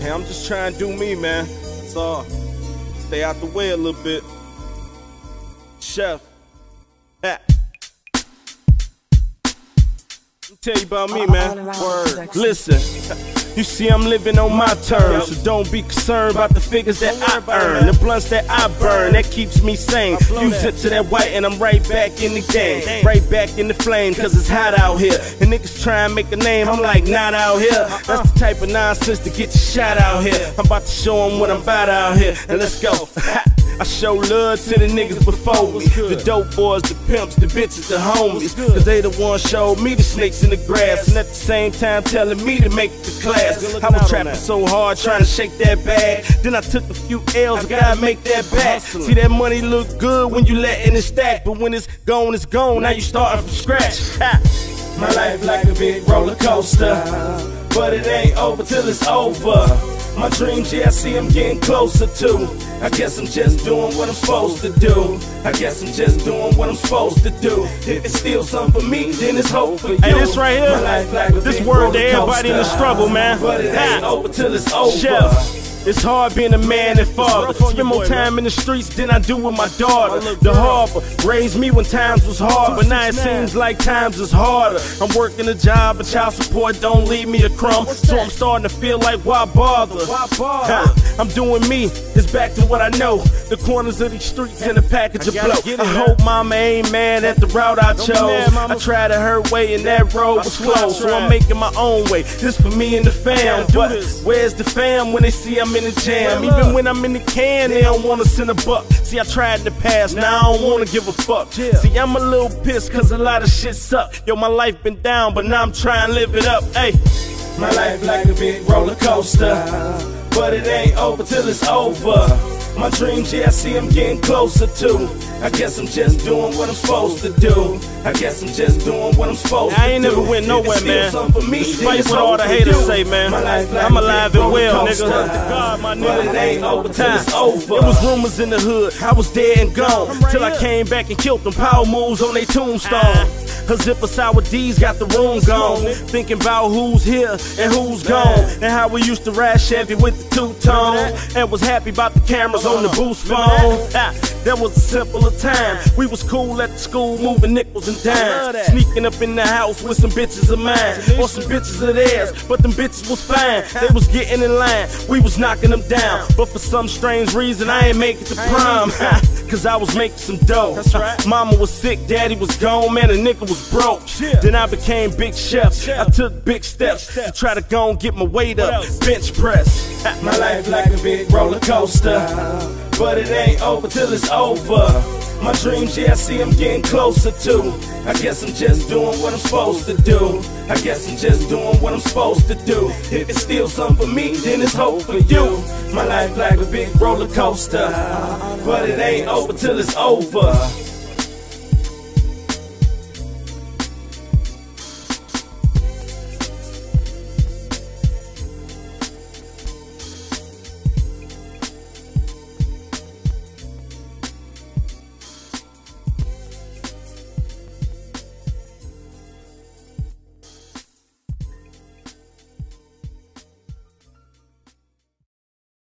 Hey, I'm just trying to do me, man. That's all. Stay out the way a little bit. Chef. Me tell you about me, man. Word. Listen. You see, I'm living on my terms, so don't be concerned about the figures that I earn. The blunts that I burn, that keeps me sane. You zip to that white, and I'm right back in the game. Right back in the flame, cause it's hot out here. And niggas try and make a name, I'm like, not out here. That's the type of nonsense to get you shot out here. I'm about to show them what I'm about out here, and let's go. I show love to the niggas before me. The dope boys, the pimps, the bitches, the homies. Cause they the ones showed me the snakes in the grass. And at the same time telling me to make the class. I was trapping so hard trying to shake that bag. Then I took a few L's, gotta make that back. See that money look good when you letting it stack. But when it's gone, it's gone. Now you starting from scratch. My life like a big roller coaster. But it ain't over till it's over. My dreams, yeah, I see I'm getting closer to. I guess I'm just doing what I'm supposed to do. I guess I'm just doing what I'm supposed to do. If it's still something for me, then it's hope for you. Hey, this right here, like this word to everybody in the struggle, man. But it ain't over till it's over. Chef. It's hard being a man and father. Spend more time in the streets than I do with my daughter. The harbor raised me when times was hard, but now it seems like times is harder. I'm working a job, but child support don't leave me a crumb. So I'm starting to feel like why bother? I'm doing me. It's back to what I know. The corners of these streets and a package of blow. I hope mama ain't mad at the route I chose. I tried to her way and that road was closed. So I'm making my own way. This for me and the fam. But where's the fam when they see I'm in the jam. Even when I'm in the can, they don't wanna send a buck. See, I tried in the past, now I don't wanna give a fuck. See, I'm a little pissed cause a lot of shit suck. Yo, my life been down, but now I'm trying to live it up. Hey, my life like a big roller coaster. But it ain't over till it's over. My dreams, yeah, I see I'm getting closer to. I guess I'm just doing what I'm supposed to do. I guess I'm just doing what I'm supposed I to ain't never went nowhere, man. For me, Despite what all the haters say, man. I'm alive and well, nigga. God, my But it nigga. ain't over till it's over. It was rumors in the hood, I was dead and gone. Till I came back and killed them power moves on their tombstone. Ah. A zipper sour D's got the room gone. Thinking about who's here and who's gone. And how we used to ride Chevy with the two tone. And was happy about the cameras on the boost phone. Ah, that was a simpler time. We was cool at the school, moving nickels and dimes. Sneaking up in the house with some bitches of mine. Or some bitches of theirs. But them bitches was fine. They was getting in line. We was knocking them down. But for some strange reason, I ain't make it to prom. Cause I was making some dough. Mama was sick, daddy was gone, man, a nigga was broke. Yeah. Then I became Big Chef. Chef. I took big steps steps. to try to go and get my weight up. Bench press. My life like a big roller coaster. But it ain't over till it's over. My dreams, yeah, I see I'm getting closer to. I guess I'm just doing what I'm supposed to do. I guess I'm just doing what I'm supposed to do. If it's still something for me, then it's hope for you. My life like a big roller coaster. But it ain't over till it's over.